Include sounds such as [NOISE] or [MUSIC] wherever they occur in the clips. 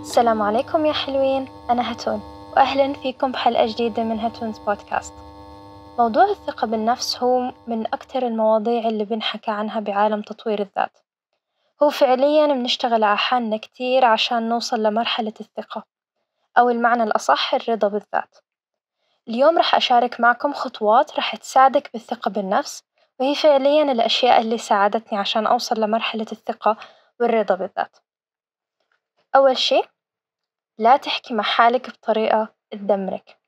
السلام عليكم يا حلوين أنا هتون وأهلا فيكم بحلقة جديدة من هتونز بودكاست. موضوع الثقة بالنفس هو من أكتر المواضيع اللي بنحكى عنها بعالم تطوير الذات. هو فعليا بنشتغل على حالنا كتير عشان نوصل لمرحلة الثقة أو المعنى الأصح الرضا بالذات. اليوم رح أشارك معكم خطوات رح تساعدك بالثقة بالنفس وهي فعليا الأشياء اللي ساعدتني عشان أوصل لمرحلة الثقة والرضا بالذات. أول شي لا تحكي مع حالك بطريقة تدمرك،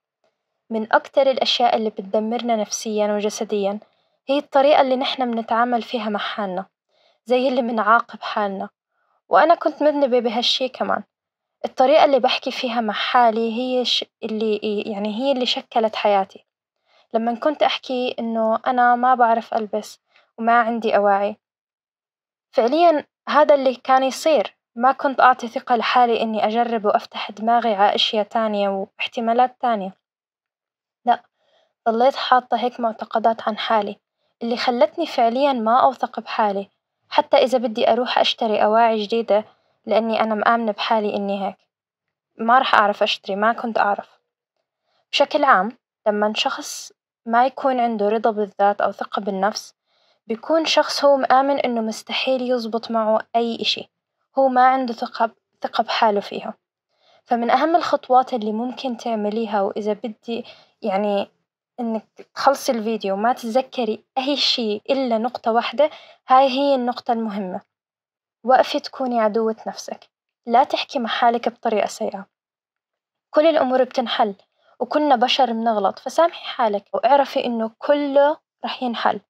من أكتر الأشياء اللي بتدمرنا نفسيًا وجسديًا هي الطريقة اللي نحنا بنتعامل فيها مع حالنا، زي اللي بنعاقب حالنا، وأنا كنت مذنبة بهالشي كمان، الطريقة اللي بحكي فيها مع حالي هي ش- اللي يعني هي اللي شكلت حياتي، لمن كنت أحكي إنه أنا ما بعرف ألبس وما عندي أواعي، فعليًا هذا اللي كان يصير. ما كنت أعطي ثقة لحالي إني أجرب وأفتح دماغي على أشياء تانية واحتمالات تانية، لأ ضليت حاطة هيك معتقدات عن حالي اللي خلتني فعليًا ما أوثق بحالي، حتى إذا بدي أروح أشتري أواعي جديدة لإني أنا مآمنة بحالي إني هيك، ما راح أعرف أشتري ما كنت أعرف، بشكل عام لمن شخص ما يكون عنده رضا بالذات أو ثقة بالنفس بيكون شخص هو مآمن إنه مستحيل يزبط معه أي إشي. هو ما عنده ثقة ثقة بحاله فيها، فمن أهم الخطوات اللي ممكن تعمليها وإذا بدي يعني إنك تخلصي الفيديو وما تتذكري أي شي إلا نقطة واحدة هاي هي النقطة المهمة، وقفي تكوني عدوة نفسك، لا تحكي مع حالك بطريقة سيئة، كل الأمور بتنحل وكلنا بشر بنغلط فسامحي حالك وإعرفي إنه كله رح ينحل.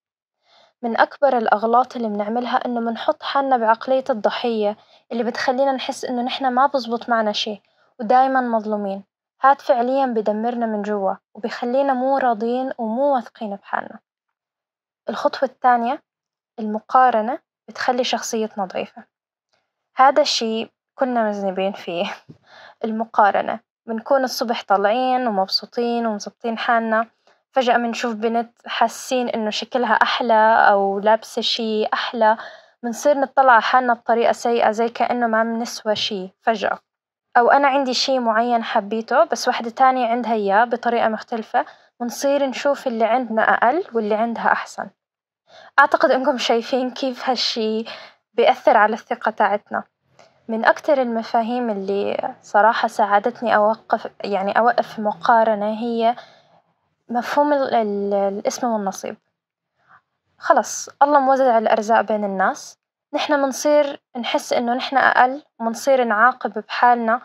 من أكبر الأغلاط اللي بنعملها إنه بنحط حالنا بعقلية الضحية اللي بتخلينا نحس إنه نحنا ما بزبط معنا شي ودايما مظلومين، هاد فعليا بدمرنا من جوا وبيخلينا مو راضيين ومو واثقين بحالنا، الخطوة الثانية المقارنة بتخلي شخصيتنا ضعيفة، هذا الشي كلنا مذنبين فيه. [LAUGHS] المقارنة بنكون الصبح طالعين ومبسوطين ومظبطين حالنا فجأة بنشوف بنت حاسين إنه شكلها أحلى أو لابسة شي أحلى بنصير نطلع على حالنا بطريقة سيئة زي كأنه ما بنسوى شي فجأة، أو أنا عندي شي معين حبيته بس وحدة تانية عندها إياه بطريقة مختلفة بنصير نشوف اللي عندنا أقل واللي عندها أحسن، أعتقد إنكم شايفين كيف هالشي بيأثر على الثقة تاعتنا، من أكتر المفاهيم اللي صراحة ساعدتني أوقف يعني أوقف مقارنة هي مفهوم الاسم والنصيب، خلص الله موزع الأرزاق بين الناس. نحنا بنصير نحس إنه نحنا أقل وبنصير نعاقب بحالنا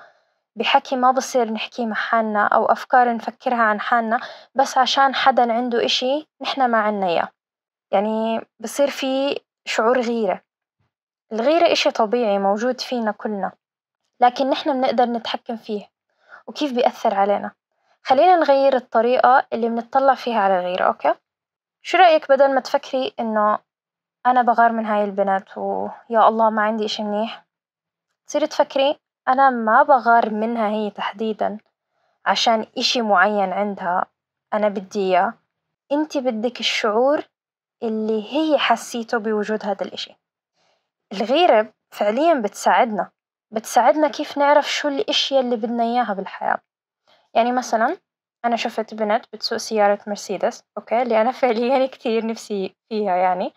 بحكي ما بصير نحكيه مع حالنا أو أفكار نفكرها عن حالنا بس عشان حدا عنده إشي نحنا ما عنا إياه، يعني بصير في شعور غيرة، الغيرة إشي طبيعي موجود فينا كلنا، لكن نحنا بنقدر نتحكم فيه. وكيف بيأثر علينا، خلينا نغير الطريقة اللي بنطلع فيها على الغيرة أوكي؟ شو رأيك بدل ما تفكري إنه أنا بغار من هاي البنت ويا الله ما عندي إشي منيح، تصيري تفكري أنا ما بغار منها هي تحديدا عشان إشي معين عندها أنا بدي إياه، إنتي بدك الشعور اللي هي حسيته بوجود هذا الإشي، الغيرة فعليا بتساعدنا بتساعدنا كيف نعرف شو الأشياء اللي بدنا إياها بالحياة، يعني مثلا أنا شفت بنت بتسوق سيارة مرسيدس أوكي اللي أنا [LAUGHS] فعليا كتير نفسي فيها يعني،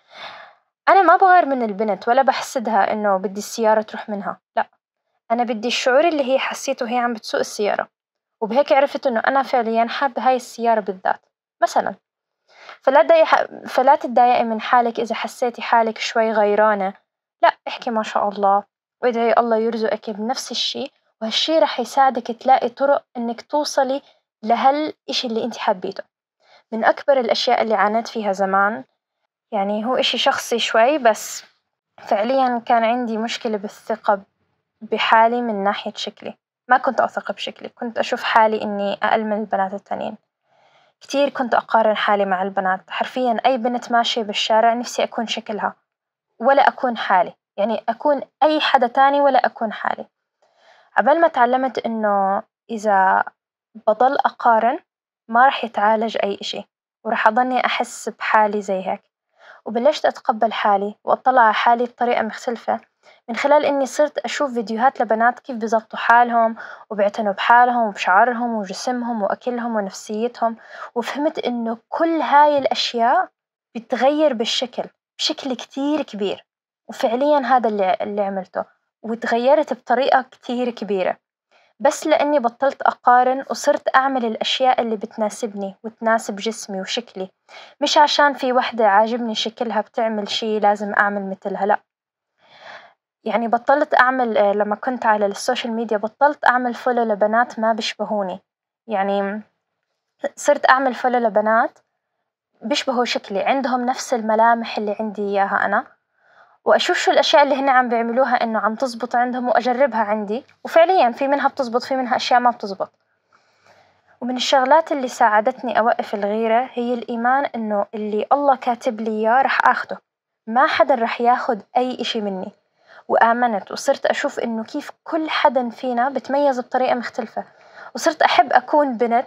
أنا ما بغار من البنت ولا بحسدها إنه بدي السيارة تروح منها، لأ. أنا بدي الشعور اللي هي حسيته وهي عم بتسوق السيارة، وبهيك عرفت إنه أنا فعليا حابة هاي السيارة بالذات، مثلا. فلا تضايق فلا تتضايقي من حالك إذا حسيتي حالك شوي غيرانة، لأ احكي ما شاء الله وادعي الله يرزقك بنفس الشي. وهالشي رح يساعدك تلاقي طرق إنك توصلي لهالإشي اللي إنتي حبيته، من أكبر الأشياء اللي عانيت فيها زمان يعني هو إشي شخصي شوي بس فعليا كان عندي مشكلة بالثقة بحالي من ناحية شكلي، ما كنت أثق بشكلي كنت أشوف حالي إني أقل من البنات التانيين، كتير كنت أقارن حالي مع البنات. حرفيا أي بنت ماشية بالشارع نفسي أكون شكلها ولا أكون حالي. يعني أكون أي حدا تاني ولا أكون حالي، عبال ما تعلمت إنه إذا بضل أقارن ما راح يتعالج أي إشي وراح أضلني أحس بحالي زي هيك، وبلشت أتقبل حالي وأطلع على حالي بطريقة مختلفة. من خلال إني صرت أشوف فيديوهات لبنات كيف بيظبطوا حالهم وبيعتنوا بحالهم وبشعرهم وجسمهم وأكلهم ونفسيتهم، وفهمت إنه كل هاي الأشياء بتغير بالشكل بشكل كتير كبير، وفعليا هذا اللي اللي عملته. وتغيرت بطريقة كتير كبيرة، بس لإني بطلت أقارن وصرت أعمل الأشياء اللي بتناسبني وتناسب جسمي وشكلي، مش عشان في وحدة عاجبني شكلها بتعمل شي لازم أعمل متلها لأ، يعني بطلت أعمل لما كنت على ال social media بطلت أعمل follow لبنات ما بيشبهوني، يعني صرت أعمل follow لبنات بيشبهوا شكلي عندهم نفس الملامح اللي عندي إياها أنا، وأشوف شو الأشياء اللي هن عم بيعملوها إنه عم تزبط عندهم وأجربها عندي، وفعليا في منها بتزبط في منها أشياء ما بتزبط، ومن الشغلات اللي ساعدتني أوقف الغيرة هي الإيمان إنه اللي الله كاتب لي إياه راح آخده، ما حدا راح ياخد أي إشي مني، وآمنت وصرت أشوف إنه كيف كل حدا فينا بتميز بطريقة مختلفة، وصرت أحب أكون بنت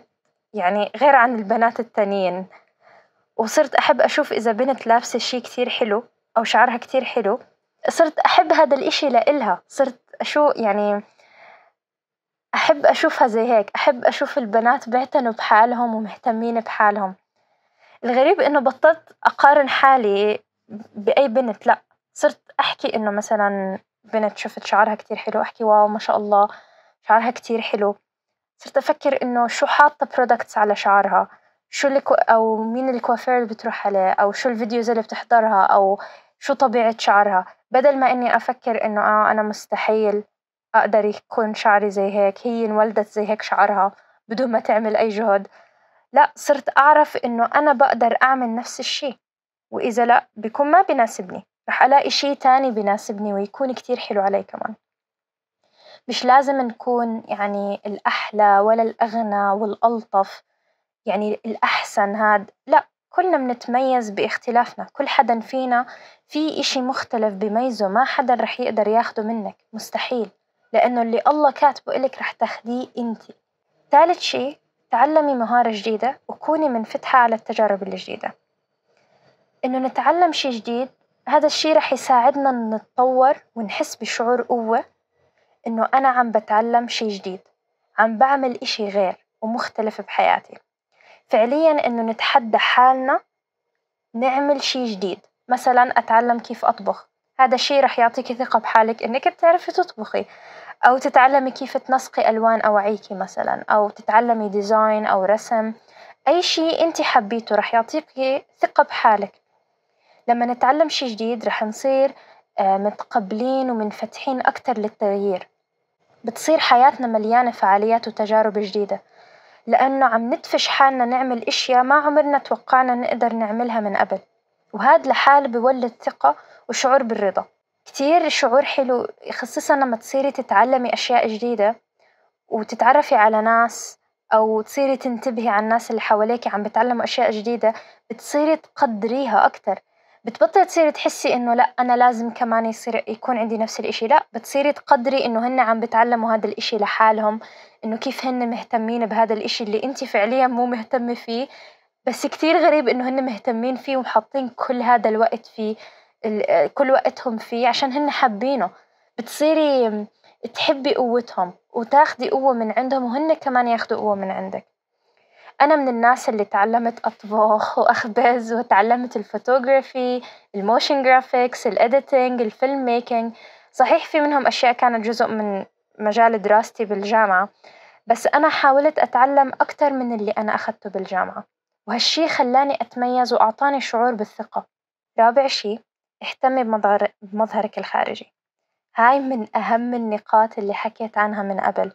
يعني غير عن البنات التانيين، وصرت أحب أشوف إذا بنت لابسة شي كتير حلو. أو شعرها كتير حلو. صرت أحب هذا الإشي لإلها. صرت أشو يعني أحب أشوفها زي هيك. أحب أشوف البنات بيعتنوا بحالهم ومهتمين بحالهم، الغريب إنه بطلت أقارن حالي بأي بنت لأ. صرت أحكي إنه مثلا بنت شفت شعرها كتير حلو أحكي wow ما شاء الله شعرها كتير حلو، صرت أفكر إنه شو حاطة products على شعرها. شو اللي أو مين الكوافير اللي بتروح عليه أو شو ال videos اللي بتحضرها أو شو طبيعة شعرها. بدل ما إني أفكر إنه آه أنا مستحيل أقدر يكون شعري زي هيك هي انولدت زي هيك شعرها بدون ما تعمل أي جهد، لأ صرت أعرف إنه أنا بقدر أعمل نفس الشي، وإذا لأ بيكون ما بيناسبني راح ألاقي شي تاني بيناسبني ويكون كتير حلو علي كمان، مش لازم نكون يعني الأحلى ولا الأغنى والألطف. يعني الأحسن هاد لأ كلنا بنتميز باختلافنا كل حدا فينا في إشي مختلف بيميزه ما حدا رح يقدر ياخده منك مستحيل لأنه اللي الله كاتبه إلك رح تاخديه إنتي، تالت شي تعلمي مهارة جديدة وكوني منفتحة على التجارب الجديدة، إنه نتعلم شي جديد هذا الشي رح يساعدنا نتطور ونحس بشعور قوة إنه أنا عم بتعلم شي جديد عم بعمل إشي غير ومختلف بحياتي، فعليا إنه نتحدى حالنا نعمل شي جديد. مثلا أتعلم كيف أطبخ. هذا الشي رح يعطيكي ثقة بحالك إنك بتعرفي تطبخي. أو تتعلمي كيف تنسقي ألوان أواعيكي مثلا. أو تتعلمي ديزاين أو رسم. أي شي إنتي حبيته رح يعطيكي ثقة بحالك، لما نتعلم شي جديد رح نصير متقبلين ومنفتحين أكتر للتغيير، بتصير حياتنا مليانة فعاليات وتجارب جديدة، لأنه عم ندفش حالنا نعمل أشيا ما عمرنا توقعنا نقدر نعملها من قبل، وهاد لحاله بيولد ثقة وشعور بالرضا، كتير شعور حلو خصوصا لما تصيري تتعلمي أشياء جديدة وتتعرفي على ناس أو تصيري تنتبهي عالناس اللي حواليكي عم بتعلموا أشياء جديدة بتصيري تقدريها أكتر، بتبطلي تصيري تحسي إنه لأ أنا لازم كمان يصير يكون عندي نفس الإشي. لأ بتصيري تقدري إنه هن عم بتعلموا هذا الإشي لحالهم، إنه كيف هن مهتمين بهذا الإشي اللي إنتي فعليا مو مهتمة فيه، بس كتير غريب إنه هن مهتمين فيه وحاطين كل هذا الوقت فيه كل وقتهم فيه عشان هن حابينه، بتصيري تحبي قوتهم وتاخدي قوة من عندهم وهن كمان ياخدوا قوة من عندك، أنا من الناس اللي تعلمت أطبخ [LAUGHS] وأخبز وتعلمت الفوتوغرافي الموشن جرافيكس الإديتنج الفيلم ميكينج، صحيح في منهم أشياء كانت جزء من مجال دراستي بالجامعة، بس أنا حاولت أتعلم أكتر من اللي أنا أخدته بالجامعة، وهالشي خلاني أتميز وأعطاني شعور بالثقة، رابع شي اهتمي بمظهرك الخارجي، هاي من أهم النقاط اللي حكيت عنها من قبل،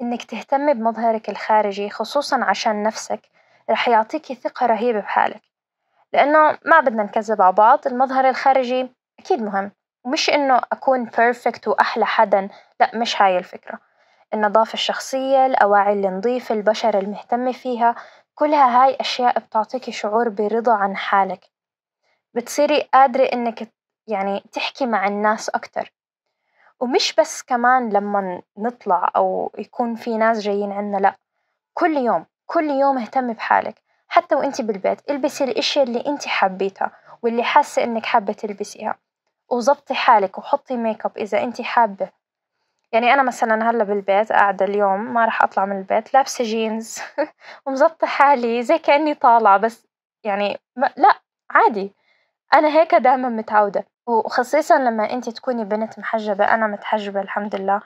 إنك تهتمي بمظهرك الخارجي خصوصا عشان نفسك راح يعطيكي ثقة رهيبة بحالك، لإنه ما بدنا نكذب ع بعض المظهر الخارجي أكيد مهم. ومش إنه أكون بيرفكت وأحلى حدا لأ مش هاي الفكرة، النظافة الشخصية الأواعي النظيفة البشرة المهتمة فيها كلها هاي أشياء بتعطيكي شعور برضا عن حالك، بتصيري قادرة إنك يعني تحكي مع الناس أكتر، ومش بس كمان لما نطلع أو يكون في ناس جايين عنا لأ كل يوم كل يوم اهتمي بحالك حتى وإنتي بالبيت البسي الأشيا اللي إنتي حبيتها واللي حاسة إنك حابة تلبسيها، وظبطي حالك وحطي ميك اب إذا إنتي حابة، يعني أنا مثلا هلأ بالبيت قاعدة اليوم ما راح أطلع من البيت لابسة جينز [LAUGHS] ومظبطة حالي زي كأني طالعة بس يعني لأ عادي. أنا هيك دايما متعودة، وخصيصا لما انتي تكوني بنت محجبة أنا متحجبة الحمد لله.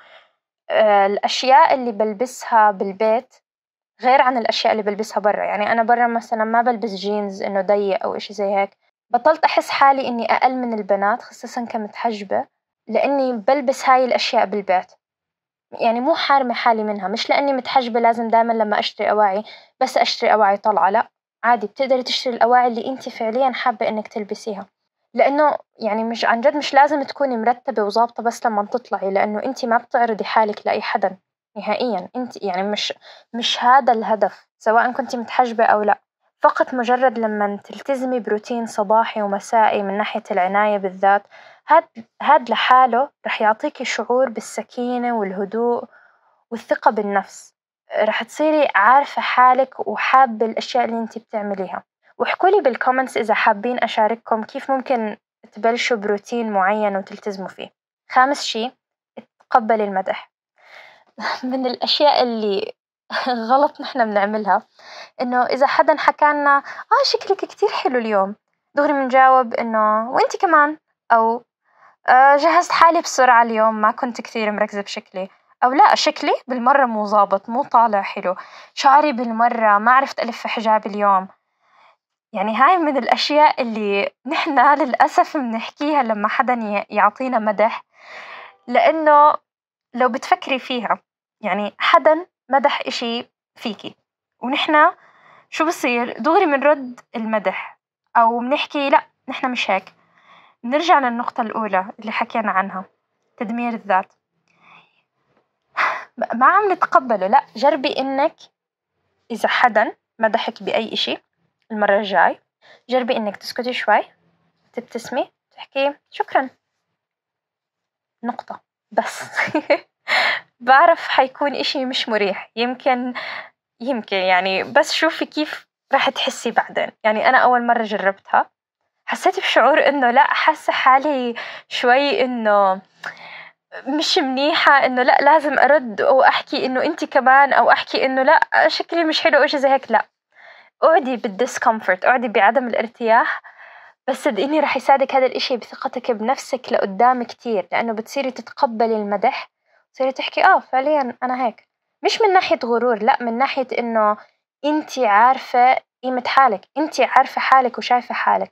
الأشياء اللي بلبسها بالبيت غير عن الأشياء اللي بلبسها برا، يعني أنا برا مثلا ما بلبس جينز إنه ضيق أو إشي زي هيك، بطلت أحس حالي إني أقل من البنات خصوصا كمتحجبة لإني بلبس هاي الأشياء بالبيت، يعني مو حارمة حالي منها مش لإني متحجبة لازم دايما لما أشتري أواعي بس أشتري أواعي طالعة لأ. عادي بتقدري تشتري الأواعي اللي انتي فعليا حابة إنك تلبسيها، لإنه يعني مش عن جد مش لازم تكوني مرتبة وظابطة بس لما تطلعي لإنه انتي ما بتعرضي حالك لأي حدًا نهائيًا. انتي يعني مش مش هذا الهدف سواء كنتي متحجبة أو لأ، فقط مجرد لمن تلتزمي بروتين صباحي ومسائي من ناحية العناية بالذات هاد هاد لحاله راح يعطيكي شعور بالسكينة والهدوء والثقة بالنفس، راح تصيري عارفة حالك وحابة الأشياء اللي انتي بتعمليها، واحكولي بال comments إذا حابين أشارككم كيف ممكن تبلشوا بروتين معين وتلتزموا فيه، خامس شي تقبلي المدح. من الأشياء اللي [LAUGHS] غلط نحنا بنعملها إنه إذا حدا حكالنا آه شكلك كتير حلو اليوم. دغري بنجاوب إنه وإنتي كمان؟ أو آه جهزت حالي بسرعة اليوم ما كنت كثير مركزة بشكلي. أو لأ شكلي بالمرة مو ظابط مو طالع حلو. شعري بالمرة ما عرفت ألف حجاب اليوم. يعني هاي من الأشياء اللي نحنا للأسف بنحكيها لما حدا يعطينا مدح لإنه لو بتفكري فيها يعني حدا مدح إشي فيكي. ونحنا شو بصير؟ دغري بنرد المدح أو بنحكي لأ نحنا مش هيك. نرجع للنقطة الأولى اللي حكينا عنها تدمير الذات. ما عم نتقبله لأ جربي إنك إذا حدا مدحك بأي إشي المرة الجاي. جربي إنك تسكتي شوي تبتسمي تحكي. شكرا. نقطة. بس. [LAUGHS] بعرف حيكون إشي مش مريح. يمكن يمكن يعني. بس شوفي كيف راح تحسي بعدين. يعني أنا أول مرة جربتها. حسيت بشعور إنه لأ حاسة حالي شوي إنه مش منيحة إنه لأ لازم أرد وأحكي إنه أنتي كمان أو أحكي إنه لأ شكلي مش حلو أو إشي زي هيك. لأ. اقعدي بالديسكمفورت اقعدي بعدم الارتياح بس صدقيني راح يساعدك هذا الإشي بثقتك بنفسك لقدام كتير لأنه بتصيري تتقبلي المدح تصيري تحكي آه فعليا أنا هيك. مش من ناحية غرور لأ من ناحية إنه أنتي عارفة قيمة حالك أنتي عارفة حالك وشايفة حالك.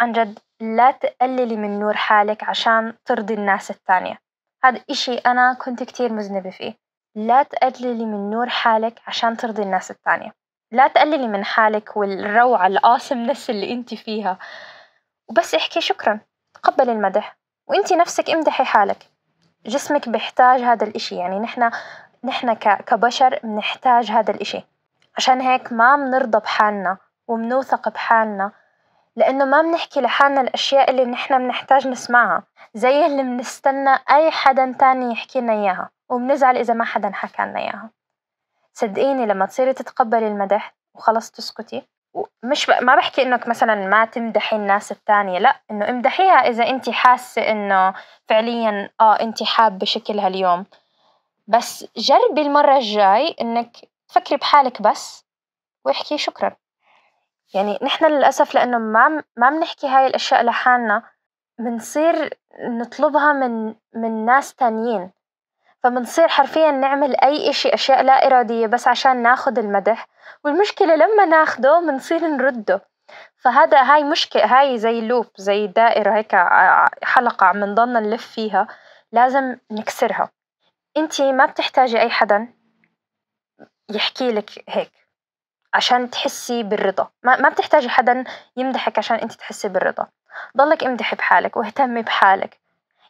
عن جد لا تقللي من نور حالك عشان ترضي الناس التانية هذا إشي أنا كنت كتير مذنبة فيه. لا تقللي من نور حالك عشان ترضي الناس التانية لا تقللي من حالك والروعة الأوسمنس اللي أنت فيها. وبس احكي شكرا. تقبلي المدح. وانتي نفسك امدحي حالك. جسمك بيحتاج هذا الإشي. يعني نحنا نحنا كبشر بنحتاج هذا الإشي. عشان هيك ما بنرضى بحالنا وبنوثق بحالنا لأنه ما بنحكي لحالنا الأشياء اللي نحنا بنحتاج نسمعها. زي اللي بنستنى أي حدا تاني يحكي لنا إياها. وبنزعل إذا ما حدا حكى لنا إياها. صدقيني لما تصيري تتقبلي المدح وخلص تسكتي مش ب... ما بحكي إنك مثلا ما تمدحي الناس التانية لا إنه امدحيها إذا انت حاسة إنه فعليا آه انت حابة شكلها اليوم بس جربي المرة الجاي إنك تفكري بحالك بس وإحكي شكرا. يعني نحن للأسف لأنه ما ما بنحكي هاي الأشياء لحالنا بنصير نطلبها من من ناس تانيين. فبنصير حرفيا نعمل أي إشي أشياء لا إرادية بس عشان ناخد المدح. والمشكلة لما ناخده بنصير نرده. فهذا هاي مشكلة هاي زي لوب زي دائرة هيك حلقة عم نضلنا نلف فيها لازم نكسرها. انتي ما بتحتاجي أي حدا يحكي لك هيك عشان تحسي بالرضا. ما, ما بتحتاجي حدا يمدحك عشان انت تحسي بالرضا. ضلك امدحي بحالك واهتمي بحالك.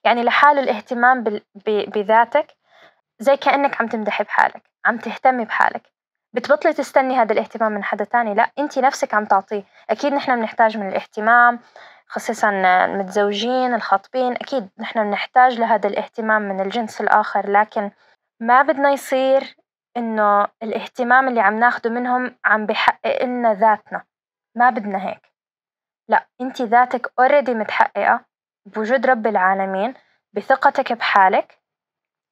يعني لحاله الاهتمام بذاتك زي كأنك عم تمدحي بحالك عم تهتمي بحالك. بتبطلي تستني هذا الاهتمام من حدا تاني لا انت نفسك عم تعطيه. أكيد نحن بنحتاج من الاهتمام خصيصا المتزوجين الخاطبين أكيد نحن بنحتاج لهذا الاهتمام من الجنس الآخر. لكن ما بدنا يصير إنه الاهتمام اللي عم ناخده منهم عم بحقق لنا ذاتنا. ما بدنا هيك. لا انت ذاتك اوريدي متحققة بوجود رب العالمين بثقتك بحالك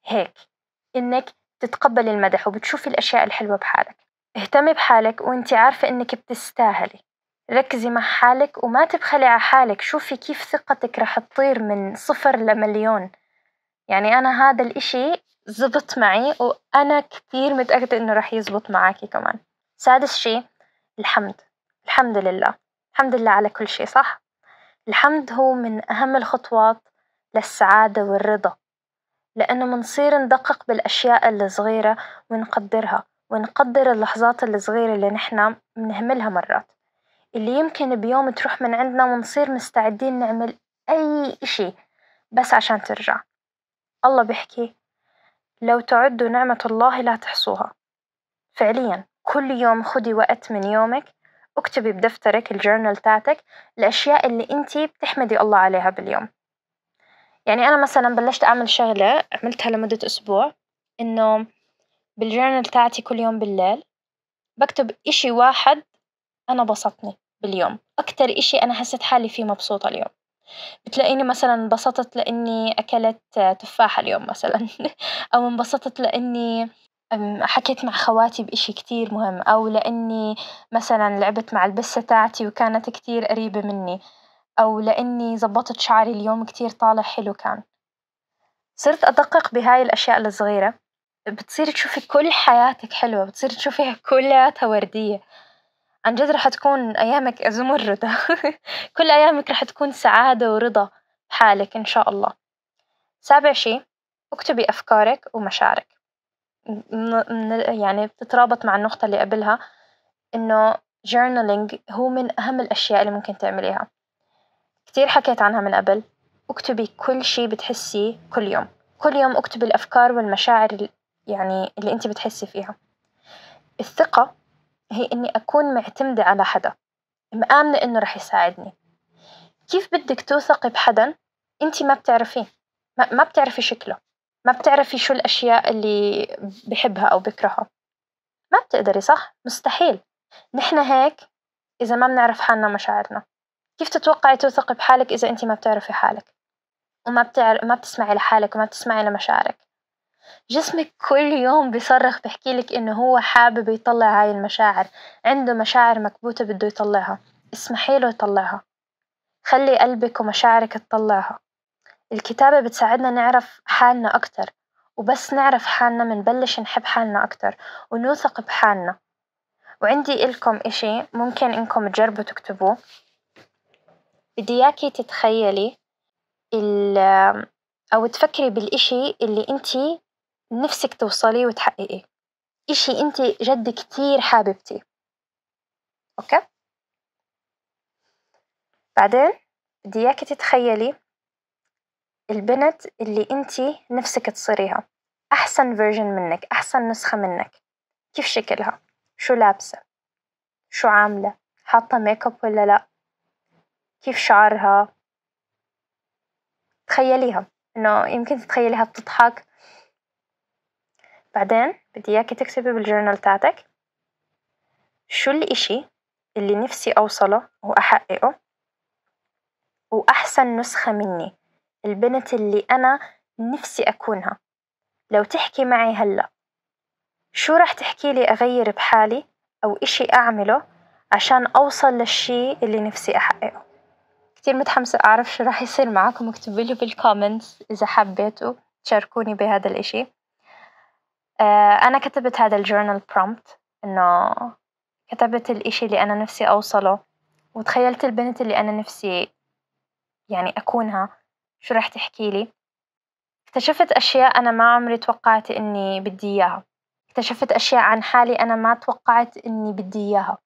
هيك. إنك تتقبل المدح وبتشوفي الأشياء الحلوة بحالك. اهتمي بحالك وأنت عارفة إنك بتستاهلي. ركزي مع حالك وما تبخلي على حالك. شوفي كيف ثقتك رح تطير من صفر لمليون. يعني أنا هذا الإشي زبط معي وأنا كتير متأكدة إنه رح يزبط معاكي كمان. سادس شي الحمد. الحمد لله. الحمد لله على كل شي صح؟ الحمد هو من أهم الخطوات للسعادة والرضا. لأنه منصير ندقق بالأشياء الصغيرة ونقدرها ونقدر اللحظات الصغيرة اللي نحنا بنهملها مرات. اللي يمكن بيوم تروح من عندنا ونصير مستعدين نعمل أي إشي بس عشان ترجع. الله بيحكي لو تعدوا نعمة الله لا تحصوها. فعليا كل يوم خدي وقت من يومك اكتبي بدفترك الجورنال تاعتك الأشياء اللي أنتي بتحمدي الله عليها باليوم. يعني أنا مثلا بلشت أعمل شغلة عملتها لمدة أسبوع إنه بالجورنال تاعتي كل يوم بالليل بكتب إشي واحد أنا بسطني باليوم. أكتر إشي أنا حسيت حالي فيه مبسوطة اليوم. بتلاقيني مثلا انبسطت لإني أكلت تفاحة اليوم مثلا. [LAUGHS] أو انبسطت لإني حكيت مع خواتي بإشي كتير مهم. أو لإني مثلا لعبت مع البسة تاعتي وكانت كتير قريبة مني. أو لإني زبطت شعري اليوم كتير طالع حلو كان. صرت أدقق بهاي الأشياء الصغيرة. بتصيري تشوفي كل حياتك حلوة بتصيري تشوفيها كلياتها وردية. عن جد رح تكون أيامك زمردة [LAUGHS] كل أيامك رح تكون سعادة ورضا بحالك إن شاء الله. سابع شي اكتبي أفكارك ومشاعرك. يعني بتترابط مع النقطة اللي قبلها إنه journaling هو من أهم الأشياء اللي ممكن تعمليها. كتير حكيت عنها من قبل. اكتبي كل شي بتحسيه كل يوم. كل يوم اكتبي الأفكار والمشاعر يعني اللي انت بتحسي فيها. الثقة هي إني أكون معتمدة على حدا. مآمنة إنه رح يساعدني. كيف بدك توثقي بحدا انت ما بتعرفيه؟ ما بتعرفي شكله. ما بتعرفي شو الأشياء اللي بحبها أو بكرهها. ما بتقدري صح؟ مستحيل. نحن هيك إذا ما بنعرف حالنا ومشاعرنا. كيف تتوقعي توثقي بحالك إذا أنت ما بتعرفي حالك؟ وما بتعرف ما بتسمعي لحالك وما بتسمعي لمشاعرك. جسمك كل يوم بيصرخ بحكيلك إنه هو حابب يطلع هاي المشاعر عنده مشاعر مكبوتة بده يطلعها. اسمحي له يطلعها. خلي قلبك ومشاعرك تطلعها. الكتابة بتساعدنا نعرف حالنا أكتر وبس نعرف حالنا منبلش نحب حالنا أكتر ونوثق بحالنا. وعندي إلكم إشي ممكن إنكم تجربوا تكتبوه. بدي إياكي تتخيلي أو تفكري بالإشي اللي انتي نفسك توصليه وتحققيه إشي انتي جد كتير حاببتيه. okay؟ بعدين بدي إياكي تتخيلي البنت اللي انتي نفسك تصيريها. أحسن version منك أحسن نسخة منك. كيف شكلها؟ شو لابسة؟ شو عاملة؟ حاطة ميك اب ولا لأ؟ كيف شعرها؟ تخيليها. إنه يمكن تتخيليها بتضحك. بعدين بدي إياكي تكتبي بال journal تاعتك شو الإشي اللي نفسي أوصله وأحققه وأحسن نسخة مني البنت اللي أنا نفسي أكونها. لو تحكي معي هلأ شو رح تحكي لي أغير بحالي أو إشي أعمله عشان أوصل للشي اللي نفسي أحققه؟ كتير متحمسة أعرف شو راح يصير معاكم اكتبوا لي بال comments إذا حبيتوا تشاركوني بهذا الإشي. آه، أنا كتبت هذا ال journal prompt إنه كتبت الإشي اللي أنا نفسي أوصله. وتخيلت البنت اللي أنا نفسي يعني أكونها شو راح تحكي لي. اكتشفت أشياء أنا ما عمري توقعت إني بدي إياها. اكتشفت أشياء عن حالي أنا ما توقعت إني بدي إياها.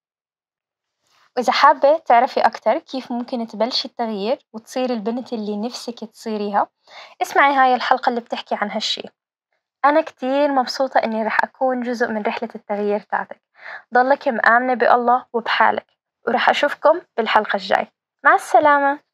وإذا حابة تعرفي أكتر كيف ممكن تبلشي التغيير وتصيري البنت اللي نفسك تصيريها اسمعي هاي الحلقة اللي بتحكي عن هالشي. أنا كتير مبسوطة إني رح أكون جزء من رحلة التغيير تاعتك. ضلك مآمنة بألله وبحالك. ورح أشوفكم بالحلقة الجاي. مع السلامة.